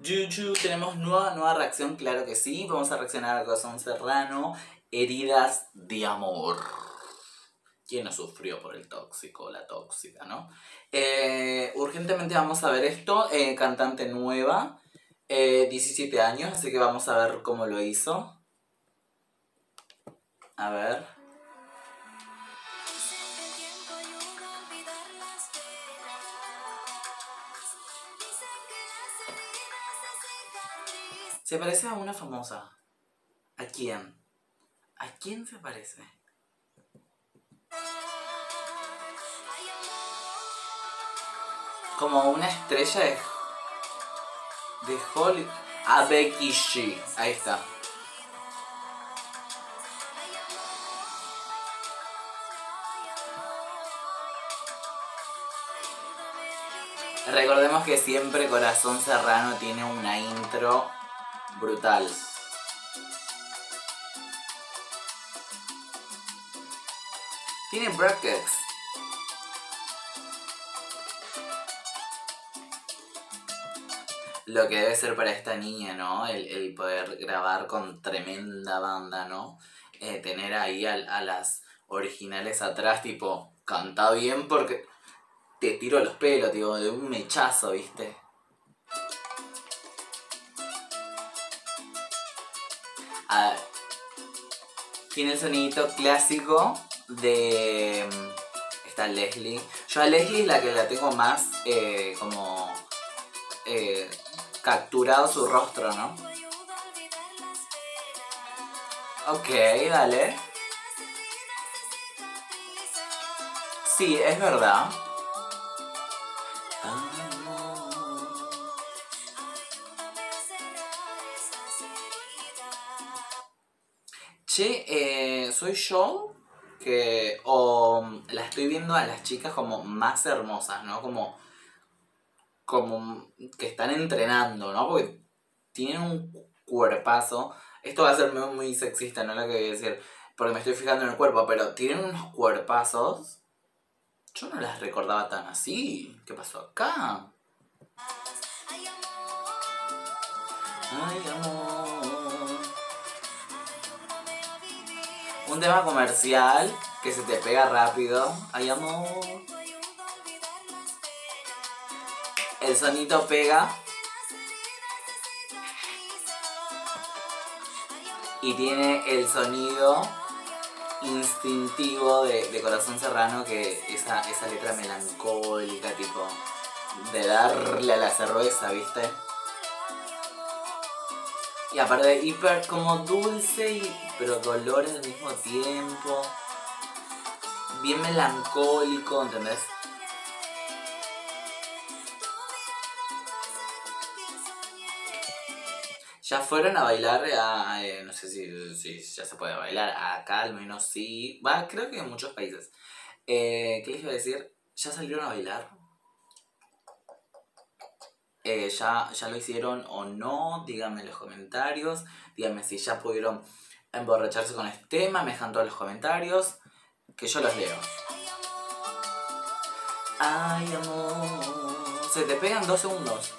Juju, tenemos nueva, nueva reacción, claro que sí. Vamos a reaccionar a Corazón Serrano, heridas de amor. ¿Quién no sufrió por el tóxico, la tóxica, no? Eh, urgentemente vamos a ver esto. eh, cantante nueva, eh, 17 años, así que vamos a ver cómo lo hizo. A ver. Se parece a una famosa. ¿A quién? ¿A quién se parece? Como una estrella de, de Hollywood. A Becky G. Ahí está. Recordemos que siempre Corazón Serrano tiene una intro brutal. Tiene brackets. Lo que debe ser para esta niña, ¿no? El, el poder grabar con tremenda banda, ¿no? Eh, tener ahí a, a las originales atrás, tipo, canta bien porque te tiro los pelos, tipo, de un mechazo, ¿viste? Tiene el sonidito clásico de. Está Leslie. Yo a Leslie es la que la tengo más eh, como. eh, capturado su rostro, ¿no? Ok, dale. Sí, es verdad. Che, eh, soy yo que o la estoy viendo a las chicas como más hermosas, ¿no? Como como que están entrenando, ¿no? Porque tienen un cuerpazo. Esto va a ser muy, muy sexista, no lo que voy a decir, porque me estoy fijando en el cuerpo, pero tienen unos cuerpazos. Yo no las recordaba tan así. ¿Qué pasó acá? Ay, amor. Un tema comercial que se te pega rápido. Ay, amor. El sonito pega. Y tiene el sonido instintivo de, de Corazón Serrano, que esa, esa letra melancólica, tipo, de darle a la cerveza, ¿viste? Y aparte hiper como dulce y pero dolor al mismo tiempo. Bien melancólico, ¿entendés? Ya fueron a bailar, a, eh, no sé si, si ya se puede bailar, acá al menos sí. Va, creo que en muchos países. Eh, ¿Qué les iba a decir? ¿Ya salieron a bailar? Eh, ya, ya lo hicieron o no, díganme en los comentarios, díganme si ya pudieron emborracharse con este tema, me dejan todos los comentarios, que yo los leo. Ay, amor. Se te pegan dos segundos.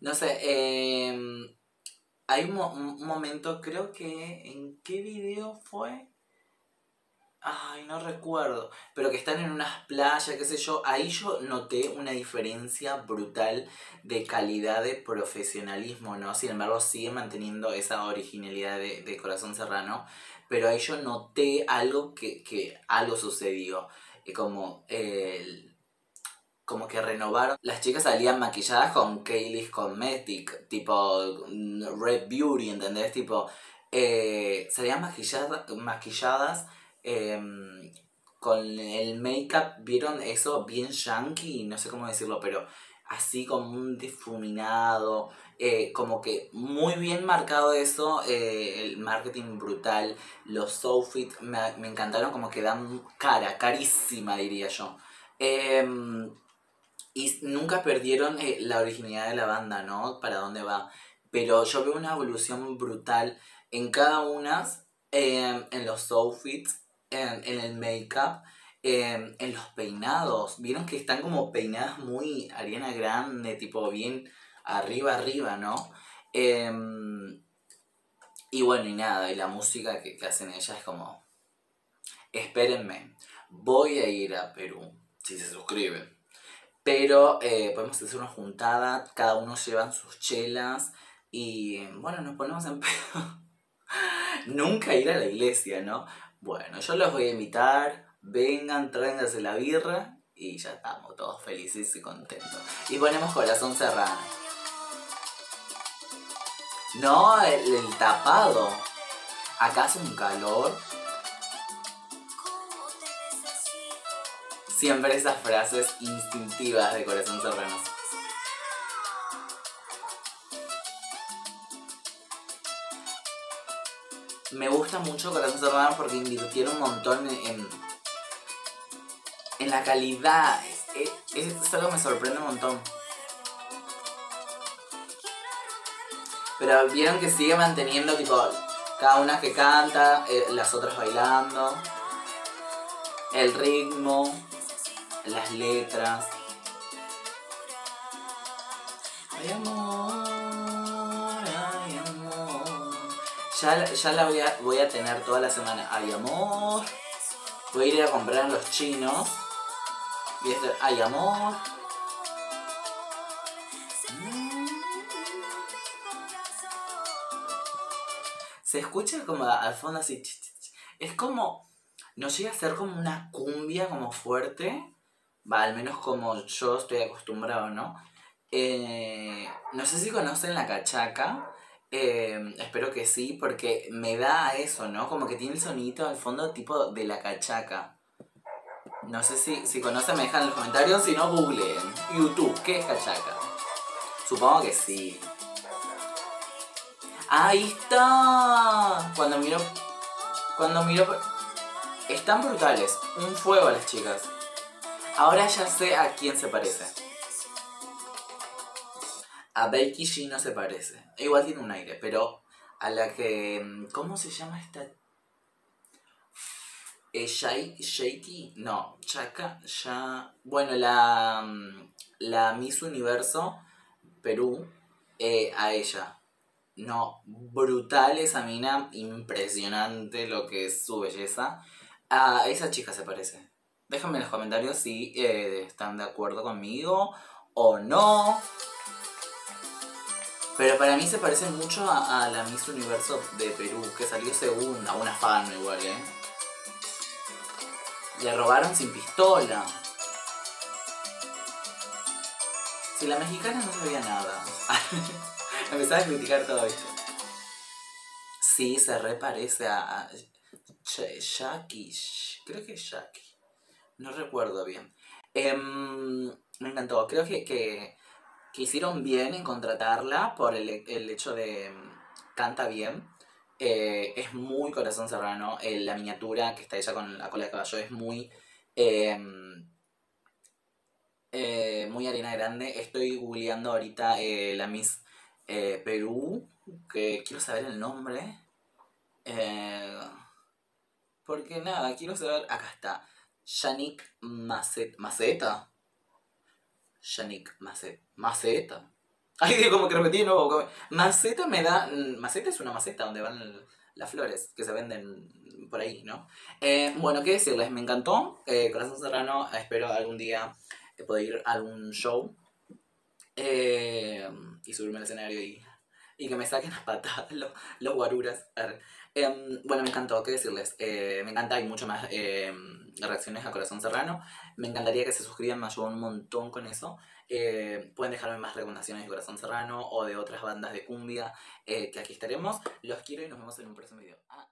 No sé, eh, hay un, mo- un momento, creo que. ¿En qué video fue? Ay, no recuerdo. Pero que están en unas playas, qué sé yo. Ahí yo noté una diferencia brutal de calidad de profesionalismo, ¿no? Sin embargo, sigue manteniendo esa originalidad de, de Corazón Serrano. Pero ahí yo noté algo que, que algo sucedió. Eh, como como que renovaron. Las chicas salían maquilladas con Kaylee's Cosmetic, tipo mm, Red Beauty, ¿entendés? Tipo, eh, salían maquilladas, maquilladas em, con el make-up, ¿vieron eso? Bien yankee, no sé cómo decirlo, pero así como un difuminado, eh, como que muy bien marcado eso, eh, el marketing brutal, los outfits me, me encantaron, como que dan cara, carísima diría yo. Y nunca perdieron eh, la originalidad de la banda, ¿no? ¿Para dónde va? pero yo veo una evolución brutal en cada una, em, en los outfits, en, el make-up, em, en los peinados. Vieron que están como peinadas muy Ariana Grande, tipo bien arriba, arriba, ¿no? Em, y bueno, y nada, y la música que hacen ellas es como, espérenme, voy a ir a Perú, si se suscriben. Pero eh, podemos hacer una juntada, cada uno lleva sus chelas y bueno, nos ponemos en pedo. Nunca ir a la iglesia, ¿no? Bueno, yo los voy a invitar, vengan, tráiganse la birra y ya estamos todos felices y contentos. Y ponemos corazón serrano. No, el tapado. Acá hace un calor. Siempre esas frases instintivas de corazón serrano. Me gusta mucho Corazón Serrano porque invirtieron un montón en, en la calidad. Es, es algo que me sorprende un montón. Pero vieron que sigue manteniendo tipo cada una que canta, eh, las otras bailando, el ritmo, las letras. Ay amor, ay amor. Ya, ya la voy a, voy a tener toda la semana. Ay amor. Voy a ir a comprar a los chinos. Y este, ay amor. Se escucha como al fondo así. Es como. No llega a ser como una cumbia como fuerte. Va, al menos como yo estoy acostumbrado, ¿no? Eh, no sé si conocen la cachaca. Eh, espero que sí, porque me da eso, ¿no? Como que tiene el sonito al fondo tipo de la cachaca. No sé si, si conocen, me dejan en los comentarios. Si no, googleen. YouTube, ¿qué es cachaca? Supongo que sí. Ahí está. Cuando miro. Cuando miro. Están brutales. Un fuego a las chicas. Ahora ya sé a quién se parece. A Becky G no se parece. Igual tiene un aire, pero a la que. ¿Cómo se llama esta? Eh, Shai- Shaky? No, Chaka, ya. Bueno, la. La Miss Universo Perú. eh, a ella. No, brutal esa mina, impresionante lo que es su belleza. A esa chica se parece. Déjenme en los comentarios si eh, están de acuerdo conmigo o no. Pero para mí se parece mucho a, la Miss Universo de Perú, que salió segunda, una fan igual, ¿eh? Le robaron sin pistola. Si la mexicana no sabía nada. Empezaba a criticar todo esto. Sí, se reparece a, a Creo que es Shaki. No recuerdo bien. Em, me encantó. Creo que, que, hicieron bien en contratarla por el, el hecho de em, canta bien. Eh, es muy corazón serrano. Eh, la miniatura que está hecha con la cola de caballo es muy. em, eh, muy harina grande. Estoy googleando ahorita la Miss Perú. Que quiero saber el nombre. Porque nada, quiero saber. Acá está. Yannick Macet, Maceta. Yannick Macet, Maceta. Ay, digo, como que repetí de nuevo. Maceta me da. mm, Maceta es una maceta donde van las flores que se venden por ahí, ¿no? Eh, bueno, qué decirles, me encantó. Eh, Corazón Serrano, espero algún día poder ir a algún show eh, y subirme al escenario y, y que me saquen las patadas los, los guaruras. Em, bueno, me encantó, qué decirles. Eh, me encanta, hay mucho más em, reacciones a Corazón Serrano. Me encantaría que se suscriban, me ayudó un montón con eso. Eh, pueden dejarme más recomendaciones de Corazón Serrano o de otras bandas de cumbia, eh, que aquí estaremos. Los quiero y nos vemos en un próximo video. Ah.